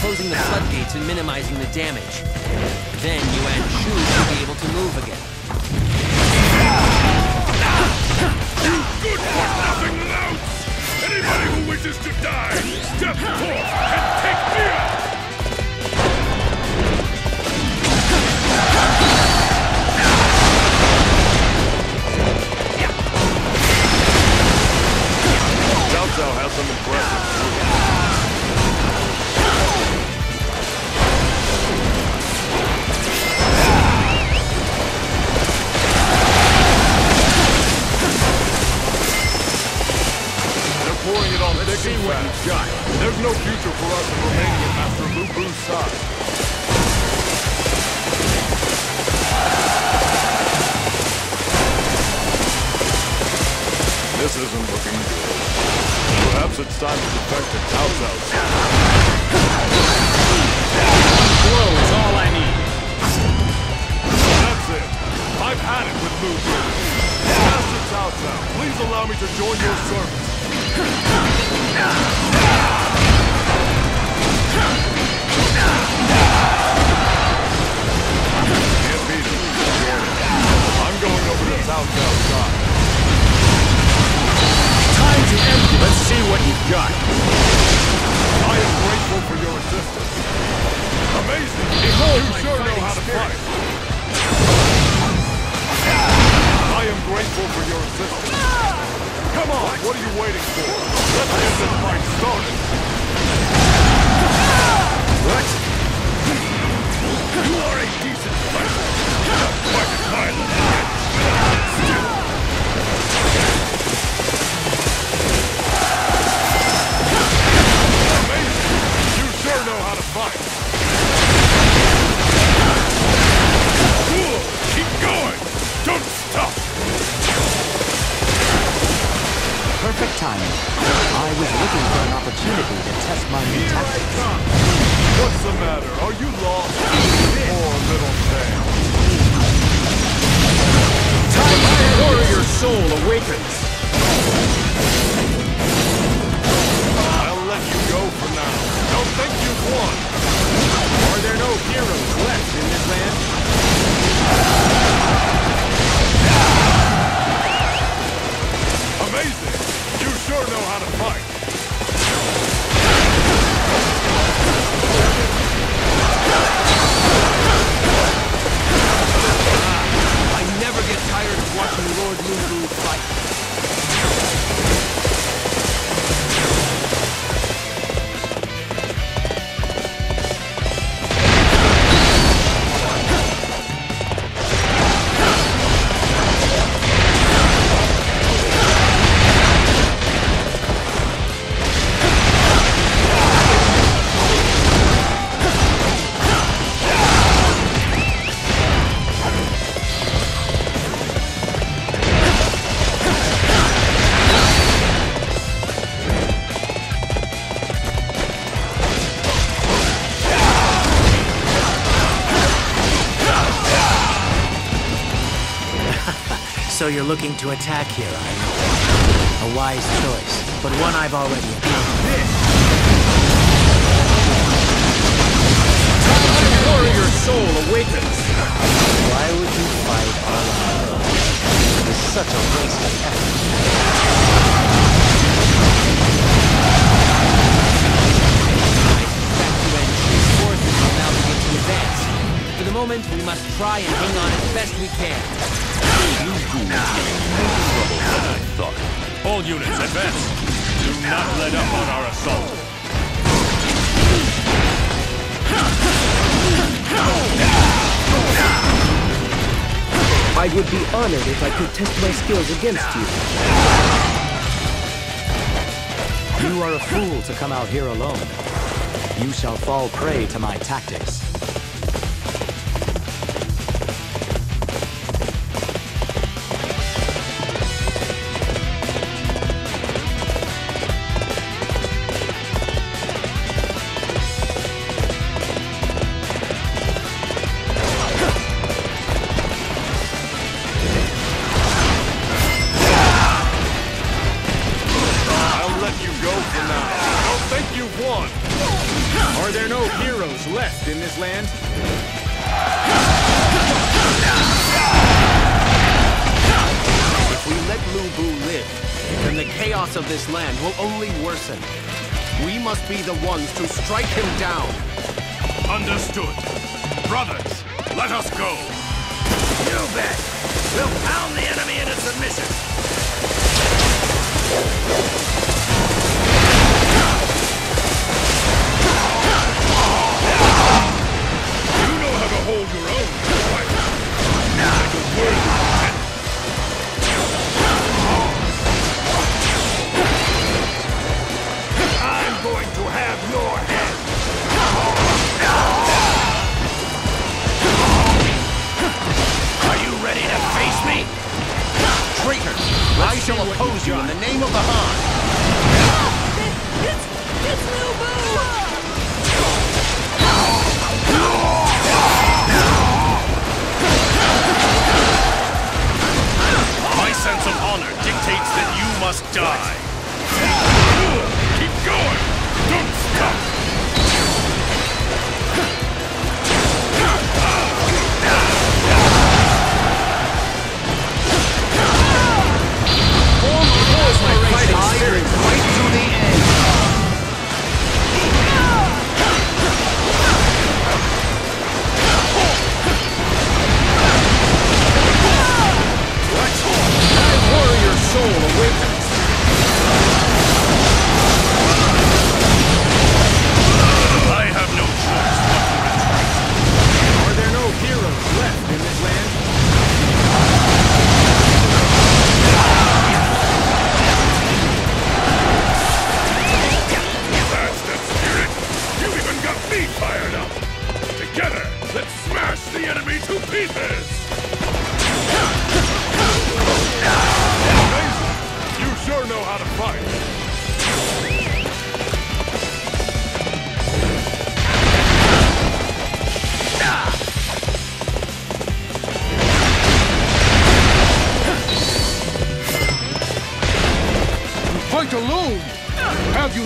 closing the floodgates and minimizing the damage. Then Yuan Shu should be able to move again. Good for nothing louts! Anybody who wishes to die, step forth on thick and fast. There's no future for us in Romania after Master Lu side. This isn't looking good. Perhaps it's time to to Cao Cao's side. Blow is all I need. That's it. I've had it with Lu Bu. Master Cao please allow me to join your service. Can't. I'm going over to Cao Cao's. Time to empty. Let's see what you've got. I am grateful for your assistance. So you're looking to attack here, are you? A wise choice, but one I've already accomplished. Warrior soul awakens! Why would you fight all alone? It's such a waste of effort. I. For the moment, we must try and hang on as best we can. Units, advance! Do not let up on our assault! I would be honored if I could test my skills against you. You are a fool to come out here alone. You shall fall prey to my tactics. Chaos of this land will only worsen. We must be the ones to strike him down. Understood. Brothers, let us go! You bet! We'll pound the enemy into submission! Die.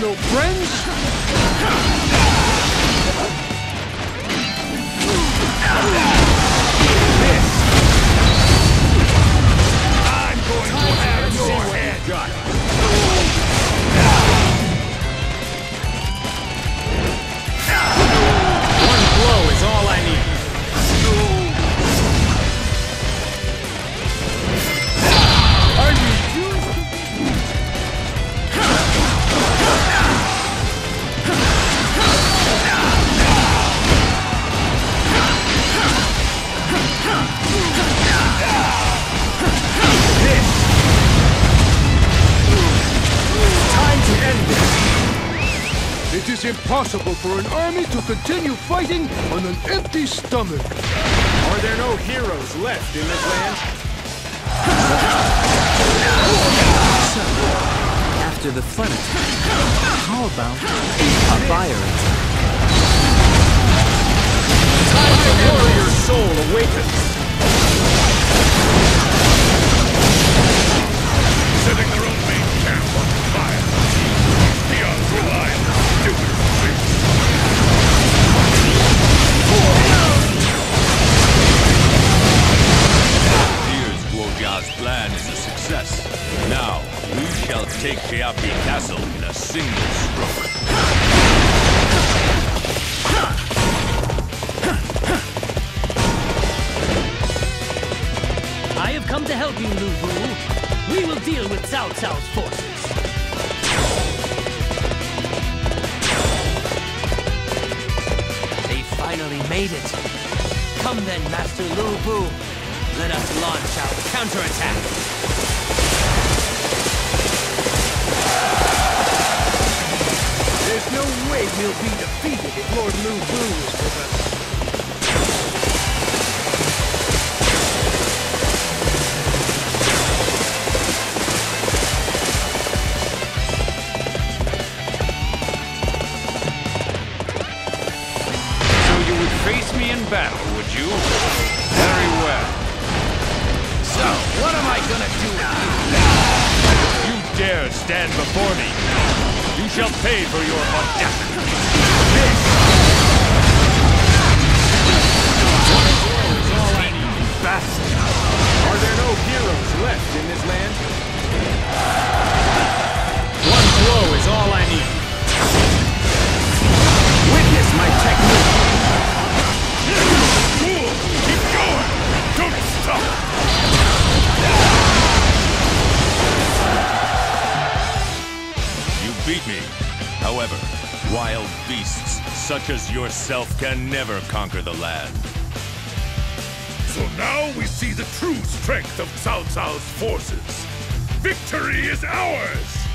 No friends? impossible for an army to continue fighting on an empty stomach. Are there no heroes left in this land? So, after the flood attack, how about a fire attack? Time to warrior soul awakens! Setting their own main camp on fire! Beyond reliable! Shall take Xiapi Castle in a single stroke. I have come to help you, Lu Bu. We will deal with Cao Cao's forces. They finally made it. Come then, Master Lu Bu. Let us launch our counterattack. No way we'll be defeated if Lord Lu Bu is with us. So you would face me in battle, would you? Very well. So, what am I gonna do you? You dare stand before me. Shall pay for your audacity. Me. However, wild beasts such as yourself can never conquer the land. So now we see the true strength of Cao Cao's forces. Victory is ours!